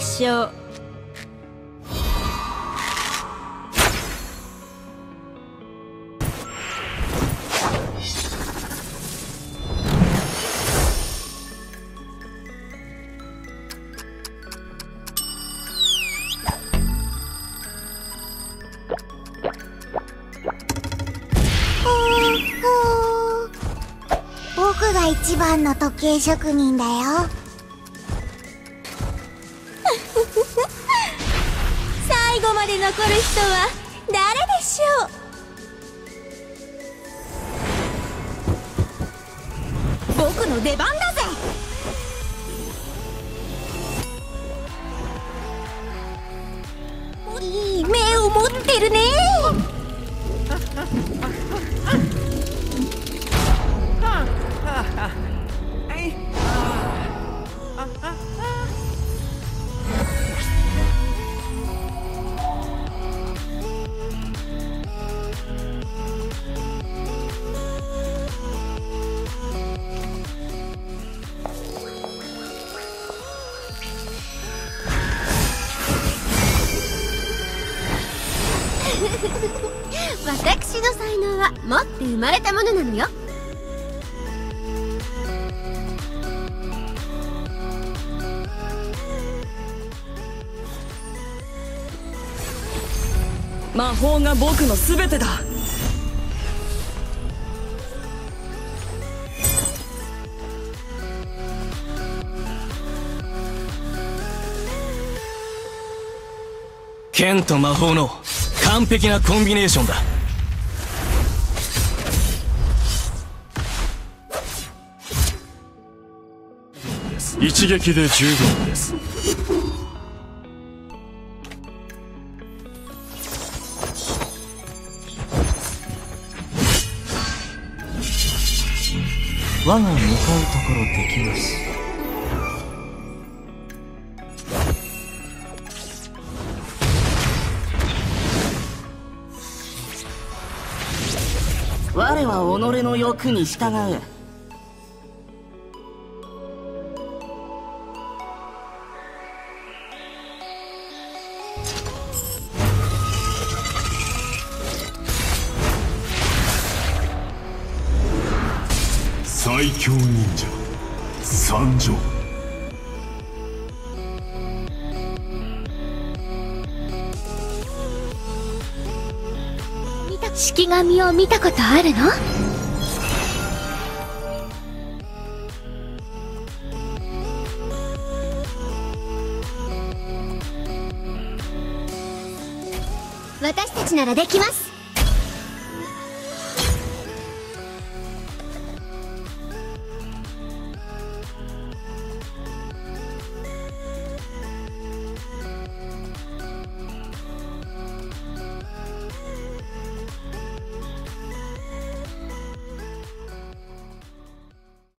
しょう。僕が一番の時計職人だよ。まで残る人は誰でしょう？僕の出番だぜ！いい目を持ってるね！私の才能は持って生まれたものなのよ。魔法が僕の全てだ。剣と魔法の完璧なコンビネーションだ。一撃で十分。です我が向かうところできます我は己の欲に従う最強忍者参上式神を見たことあるの？私たちならできます。